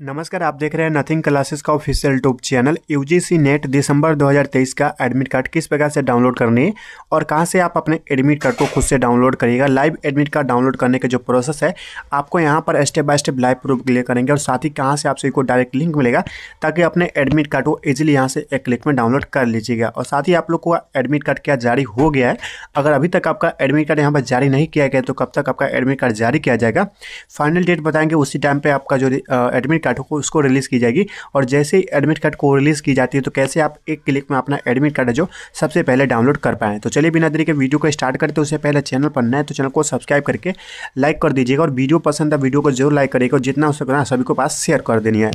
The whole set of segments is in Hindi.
नमस्कार, आप देख रहे हैं नथिंग क्लासेस का official YouTube channel UGC NET दिसंबर 2023 का एडमिट कार्ड किस प्रकार से डाउनलोड करनी है और कहाँ से आप अपने एडमिट कार्ड को खुद से डाउनलोड करिएगा। लाइव एडमिट कार्ड डाउनलोड करने का जो प्रोसेस है, आपको यहाँ पर step by step live proof clear करेंगे और साथ ही कहाँ से आपसे डायरेक्ट लिंक मिलेगा, ताकि अपने एडमिट कार्ड को ईजिली यहाँ से एक क्लिक में डाउनलोड कर लीजिएगा। और साथ ही आप लोग को एडमिट कार्ड क्या जारी हो गया है, अगर अभी तक आपका एडमिट कार्ड यहाँ पर जारी नहीं किया गया तो कब तक आपका एडमिट कार्ड जारी किया जाएगा? फाइनल डेट बताएँगे, उसी टाइम पर आपका जो एडमिट कार्ड हो उसको रिलीज़ की जाएगी। और जैसे ही एडमिट कार्ड को रिलीज़ की जाती है तो कैसे आप एक क्लिक में अपना एडमिट कार्ड है जो सबसे पहले डाउनलोड कर पाएँ। तो चलिए बिना देरी के वीडियो को स्टार्ट करते उससे पहले चैनल पर नए तो चैनल को सब्सक्राइब करके लाइक कर दीजिएगा। और वीडियो पसंद है वीडियो को ज़रूर लाइक करिएगा और जितना हो सके सभी को पास शेयर कर देनी है।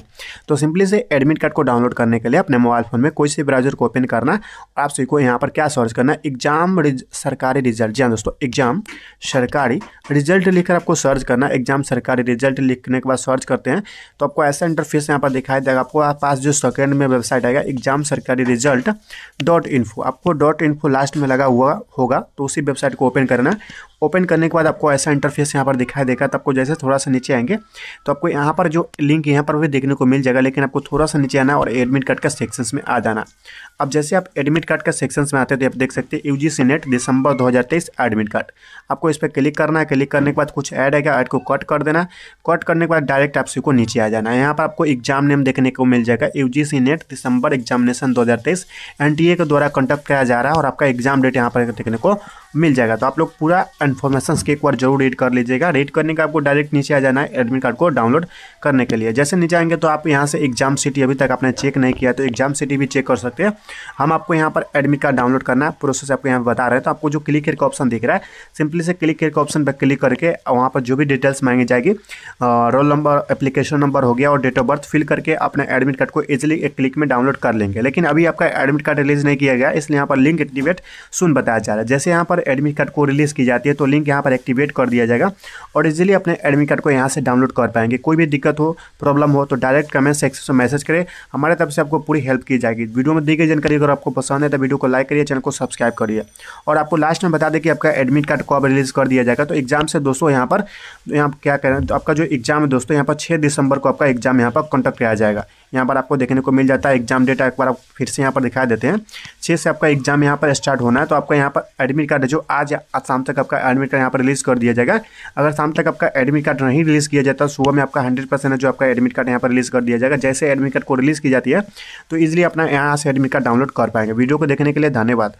तो सिंपली से एडमिट कार्ड को डाउनलोड करने के लिए अपने मोबाइल फ़ोन में कोई से ब्राउज़र को ओपन करना और आप सभी को यहाँ पर क्या सर्च करना है? एग्ज़ाम सरकारी रिज़ल्ट जी हाँ दोस्तों एग्ज़ाम सरकारी रिज़ल्ट लिखकर आपको सर्च करना एग्ज़ाम सरकारी रिज़ल्ट लिखने के बाद सर्च करते हैं तो आपको ऐसा इंटरफेस यहाँ पर दिखाई देगा। आपको पास जो सेकेंड में वेबसाइट आएगा exam Sarkari result dot info आपको डॉट इन्फो लास्ट में लगा हुआ होगा तो उसी वेबसाइट को ओपन करना। ओपन करने के बाद आपको ऐसा इंटरफेस यहाँ पर दिखाई देगा। तो आपको जैसे थोड़ा सा नीचे आएँगे तो आपको यहाँ पर जो लिंक यहाँ पर भी देखने को मिल जाएगा, लेकिन आपको थोड़ा सा नीचे आना और एडमिट कार्ड का सेक्शन में आ जाना। अब जैसे आप एडमिट कार्ड का सेक्शंस में आते हैं तो आप देख सकते हैं यू नेट दिसंबर 2023 एडमिट कार्ड आपको इस पर क्लिक करना है क्लिक करने के बाद कुछ ऐड आएगा ऐड को कट कर देना। कट करने के बाद डायरेक्ट आपसे को नीचे आ जाना। है यहाँ पर आपको एग्ज़ाम नेम देखने को मिल जाएगा यू नेट दिसंबर एग्जामिनेशन दो हज़ार के द्वारा कंडक्ट किया जा रहा है और आपका एग्ज़ाम डेट यहाँ पर देखने को मिल जाएगा। तो आप लोग पूरा इन्फॉर्मेशन के एक बार ज़रूर रीड कर लीजिएगा। रीड करने का आपको डायरेक्ट नीचे आ जाना है एडमिट कार्ड को डाउनलोड करने के लिए। जैसे नीचे आएँगे तो आप यहाँ से एग्ज़ाम सिटी अभी तक आपने चेक नहीं किया तो एग्ज़ाम सिटी भी चेक कर सकते हैं। हम आपको यहाँ पर एडमिट कार्ड डाउनलोड करना है। प्रोसेस आपको यहाँ बता रहे हैं। तो आपको जो क्लिक का ऑप्शन दिख रहा है सिंपली से क्लिक का ऑप्शन पर क्लिक करके वहाँ पर जो भी डिटेल्स मांगी जाएगी रोल नंबर एप्लीकेशन नंबर हो गया और डेट ऑफ़ बर्थ फिल करके अपने एडमिट कार्ड को इजिली एक क्लिक में डाउनलोड कर लेंगे। लेकिन अभी आपका एडमिट कार्ड रिलीज़ नहीं किया गया, इसलिए यहाँ पर लिंक एक्टिवेट सुन बताया जा रहा है। जैसे यहाँ पर एडमिट कार्ड को रिलीज़ की जाती है तो लिंक यहाँ पर एक्टिवेट कर दिया जाएगा और इजीली अपने एडमिट कार्ड को यहाँ से डाउनलोड कर पाएँगे। कोई भी दिक्कत हो प्रॉब्लम हो तो डायरेक्ट कमेंट सेक्शन में मैसेज करें। हमारे तरफ़ से आपको पूरी हेल्प की जाएगी। वीडियो में दी गई जानकारी अगर आपको पसंद है तो वीडियो को लाइक करिए चैनल को सब्सक्राइब करिए। और आपको लास्ट में बता दें कि आपका एडमिट कार्ड कब रिलीज़ कर दिया जाएगा। तो एग्ज़ाम से दोस्तों यहाँ पर, यहाँ क्या करें तो आपका जो एग्ज़ाम है दोस्तों, यहाँ पर छः दिसंबर को आपका एग्ज़ाम यहाँ पर कंडक्ट किया जाएगा। यहाँ पर आपको देखने को मिल जाता है एग्ज़ाम डेटा एक बार आप फिर से यहाँ पर दिखा देते हैं। छः से आपका एग्ज़ाम यहाँ पर स्टार्ट होना है तो आपका यहाँ पर एडमिट कार्ड जो आज शाम तक आपका एडमिट कार्ड यहाँ पर रिलीज़ कर दिया जाएगा। अगर शाम तक आपका एडमिट कार्ड नहीं रिलीज़ किया जाता सुबह में आपका हंड्रेड परसेंट जो आपका एडमिट कार्ड यहाँ पर रिलीज़ कर दिया जाएगा। जैसे एडमिट कार्ड को रिलीज़ की जाती है तो इजिली अपना यहाँ से एडमिट कार्ड डाउनलोड कर पाएँगे। वीडियो को देखने के लिए धन्यवाद।